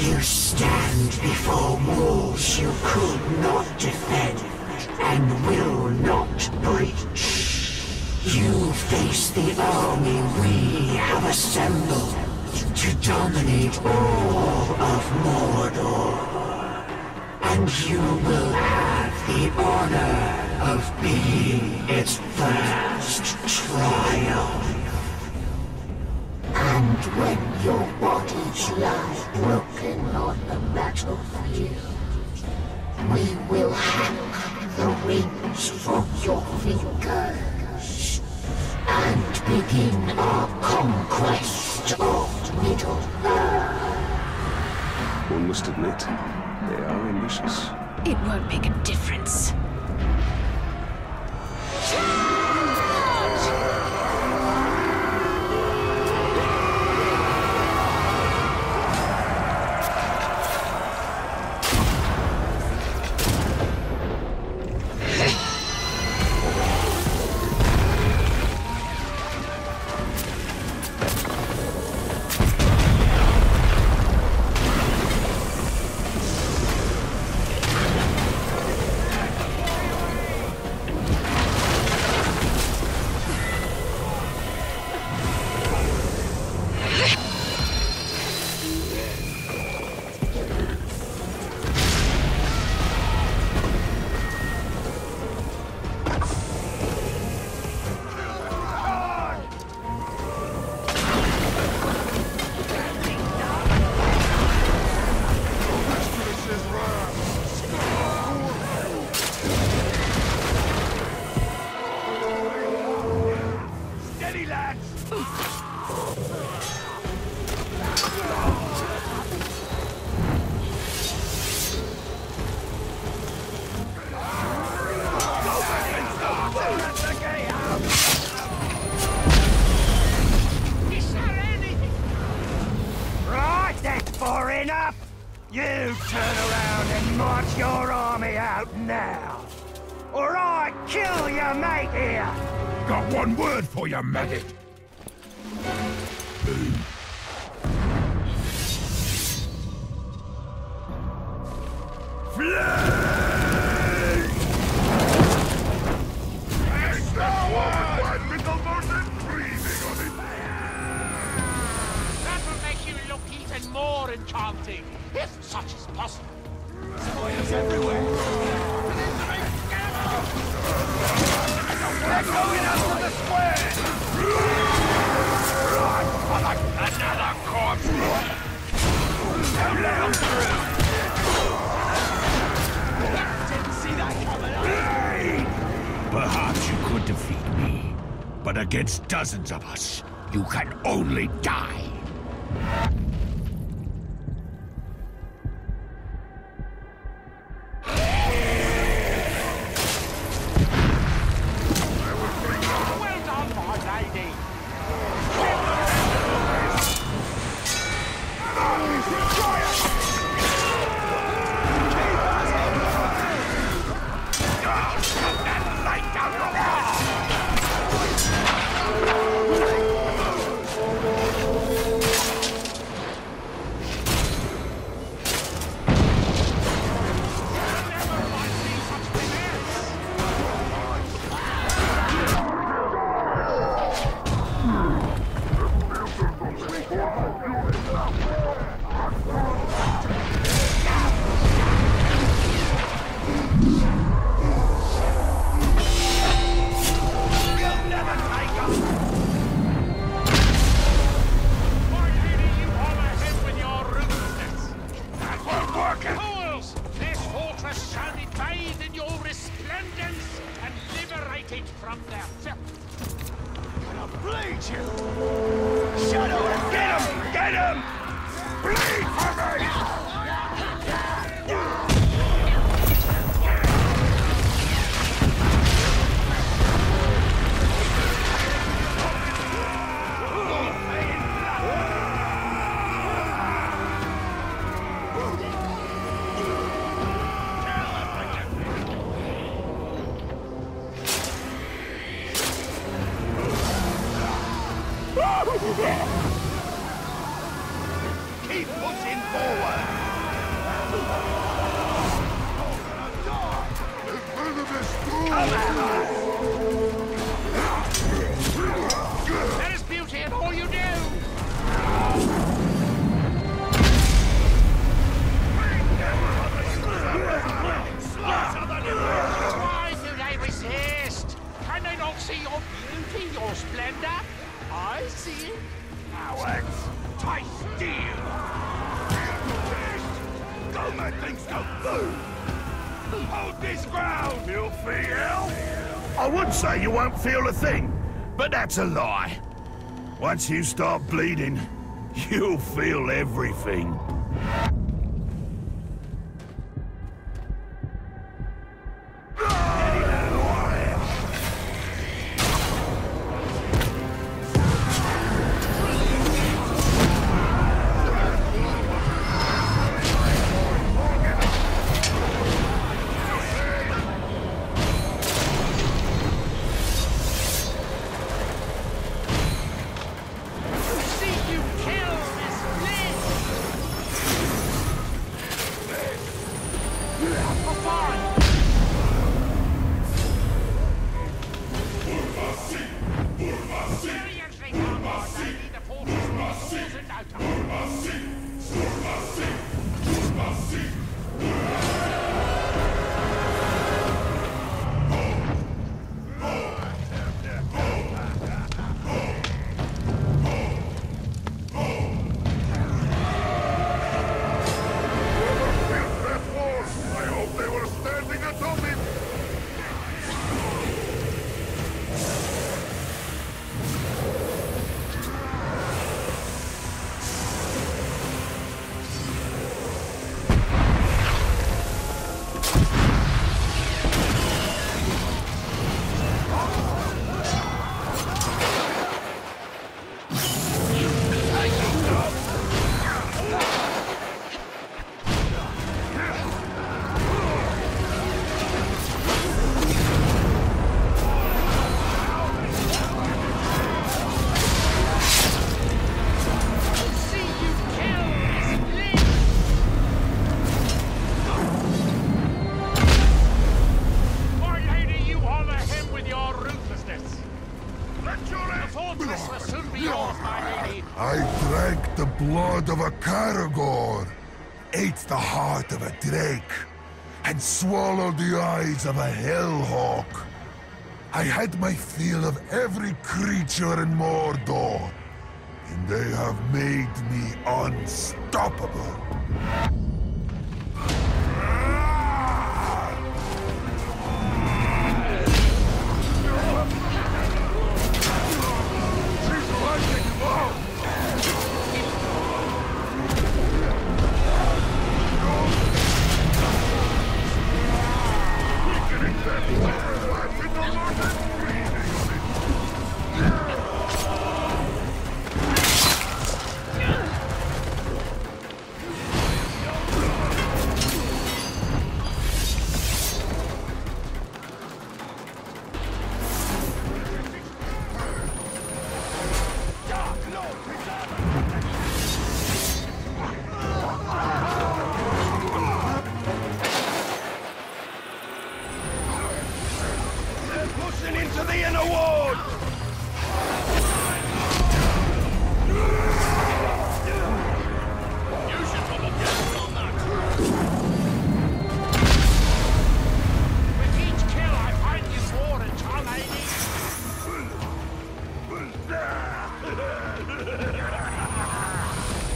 You stand before walls you could not defend and will not breach. You face the army we have assembled to dominate all of Mordor. And you will have the honor of being its first triumph. And when your bodies lie broken on the battlefield, we will hang the rings from your fingers and begin our conquest of Middle-earth. One must admit, they are ambitious. It won't make a difference. Now! Or I kill your mate here! Got one word for you, maggot. That will make you look even more enchanting, if such is possible. Spoilers everywhere. Another corpse! Perhaps you could defeat me, but against dozens of us, you can only die. Your splendor? I see it. Cowards! I steal! Don't let things go boom! Hold this ground, you'll feel! I would say you won't feel a thing, but that's a lie. Once you start bleeding, you'll feel everything. And swallowed the eyes of a hellhawk. I had my fill of every creature in Mordor, and they have made me unstoppable. Into the inner ward! With each kill, I find you more enchanting.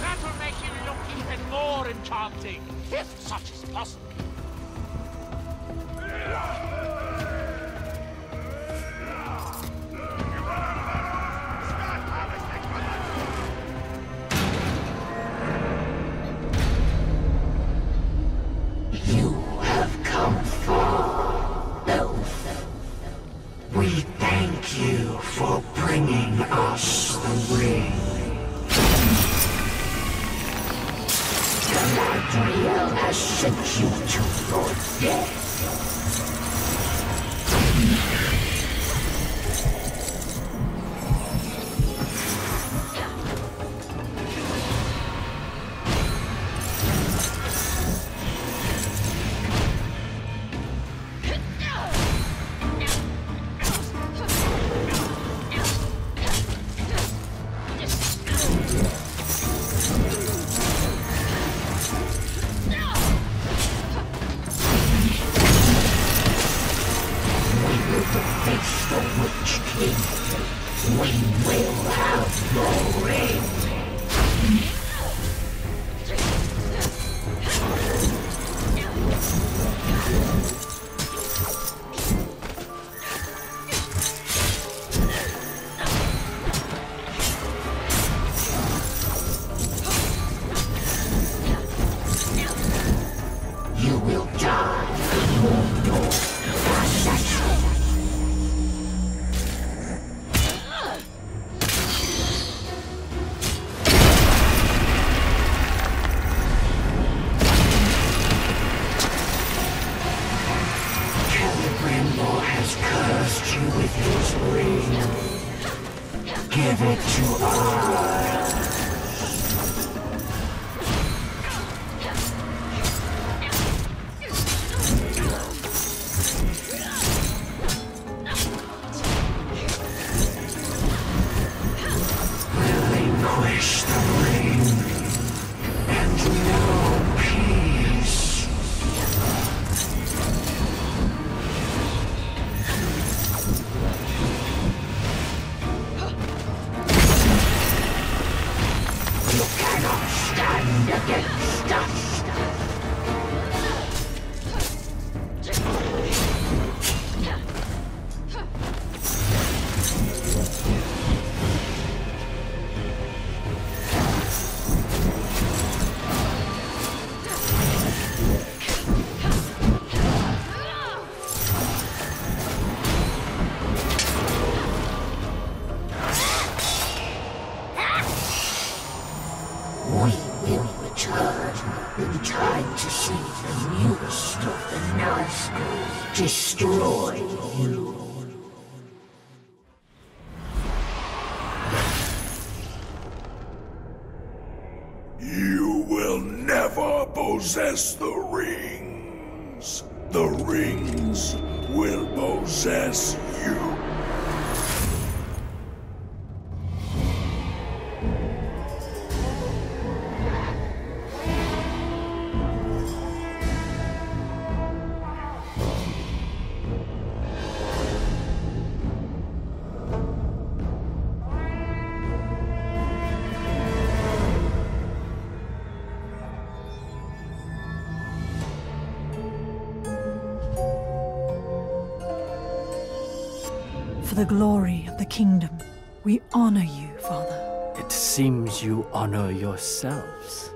That will make you look even more enchanting, if such is possible. Galadriel has sent you to your death. Give it to us. Possess the rings. The rings will possess you. The glory of the kingdom, we honor you, Father. It seems you honor yourselves,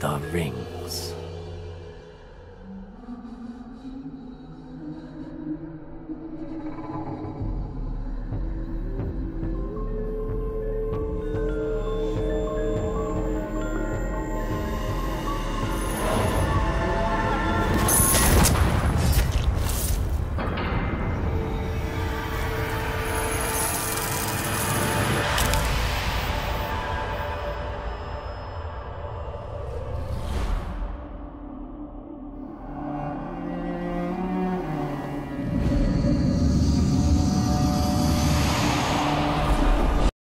the rings.